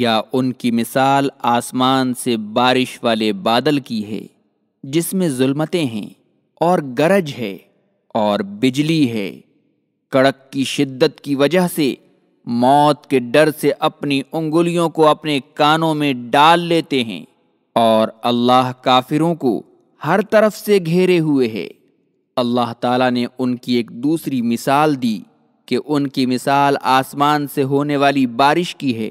یا ان کی مثال آسمان سے بارش والے بادل کی ہے، جس میں ظلمتیں ہیں اور گرج ہے اور بجلی ہے۔ کڑک کی شدت کی وجہ سے موت کے ڈر سے اپنی انگلیوں کو اپنے کانوں میں ڈال لیتے ہیں اور اللہ کافروں کو ہر طرف سے گھیرے ہوئے ہے۔ اللہ تعالیٰ نے ان کی ایک دوسری مثال دی کہ ان کی مثال آسمان سے ہونے والی بارش کی ہے۔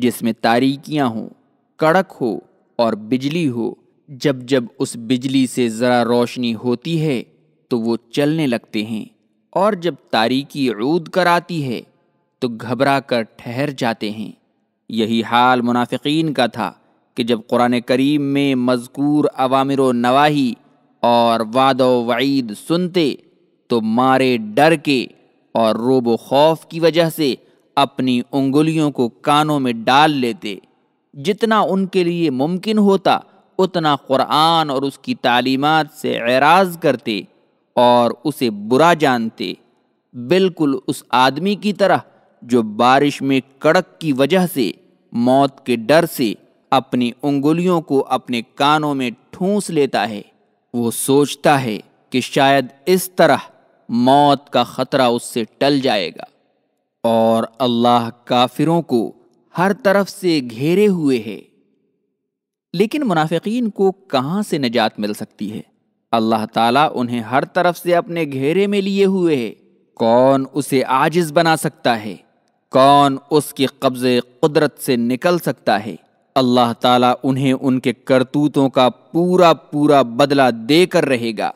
جس میں تاریکیاں ہوں، کڑک ہو اور بجلی ہو، جب جب اس بجلی سے ذرا روشنی ہوتی ہے تو وہ چلنے لگتے ہیں اور جب تاریکی عود کر آتی ہے تو گھبرا کر ٹھہر جاتے ہیں۔ یہی حال منافقین کا تھا کہ جب قرآن کریم میں مذکور عوامر و نواحی اور وعد و وعید سنتے تو مارے ڈر کے اور روب و خوف کی وجہ سے اپنی انگلیوں کو کانوں میں ڈال لیتے۔ جتنا ان کے لیے ممکن ہوتا، اتنا قرآن اور اس کی تعلیمات سے اعراض کرتے اور اسے برا جانتے۔ بالکل اس آدمی کی طرح جو بارش میں کڑک کی وجہ سے، موت کے ڈر سے اپنی انگلیوں کو اپنے کانوں میں ٹھونس لیتا ہے۔ وہ سوچتا ہے کہ شاید اس طرح موت کا خطرہ اس سے ٹل جائے گا۔ اور اللہ کافروں کو ہر طرف سے گھیرے ہوئے ہے۔ لیکن منافقین کو کہاں سے نجات مل سکتی ہے؟ اللہ تعالیٰ انہیں ہر طرف سے اپنے گھیرے میں لیے ہوئے ہے۔ کون اسے آجز بنا سکتا ہے؟ کون اس کی قبض قدرت سے نکل سکتا ہے؟ اللہ تعالیٰ انہیں ان کے کرتوتوں کا پورا پورا بدلہ دے کر رہے گا۔